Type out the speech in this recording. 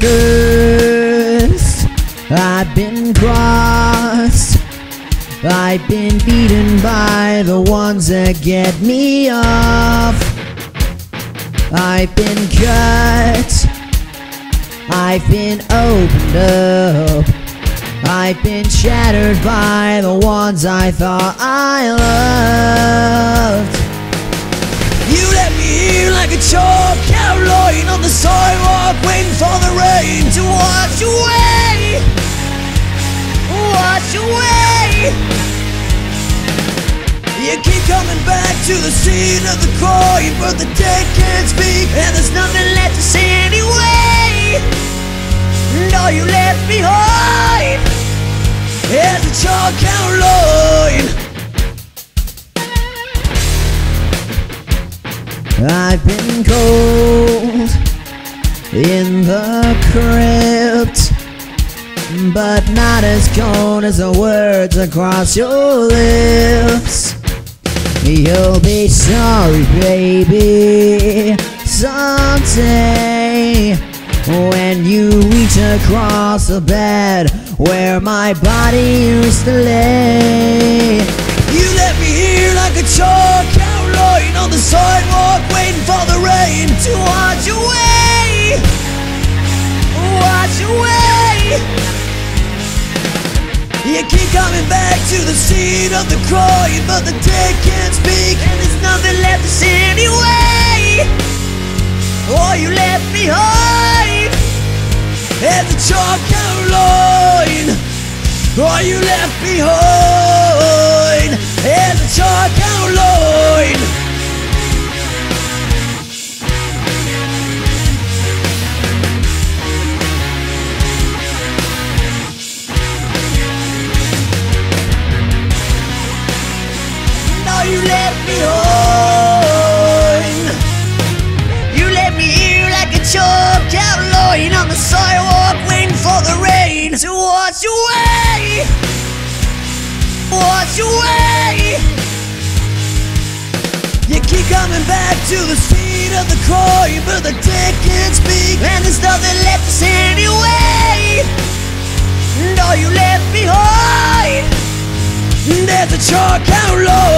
cursed. I've been crossed. I've been beaten by the ones that get me off. I've been cut. I've been opened up. I've been shattered by the ones I thought I loved. You left me here like a chalk outline on the sidewalk, waiting for the rain to wash away, wash away. You keep coming back to the scene of the crime, but the dead can't speak, and there's nothing left to say anyway. No, you left behind as a chalk outline. I've been cold in the crypt, but not as cold as the words across your lips. You'll be sorry, baby, someday when you reach across the bed where my body used to lay. You left me here like a chalk coming back to the scene of the crime, but the dead can't speak, and there's nothing left to say anyway. All you left behind is a chalk outline. All you left behind You keep coming back to the scene of the crime, but the dead can't speak, and there's nothing left to say anyway. And all you left behind, there's a chalk outline.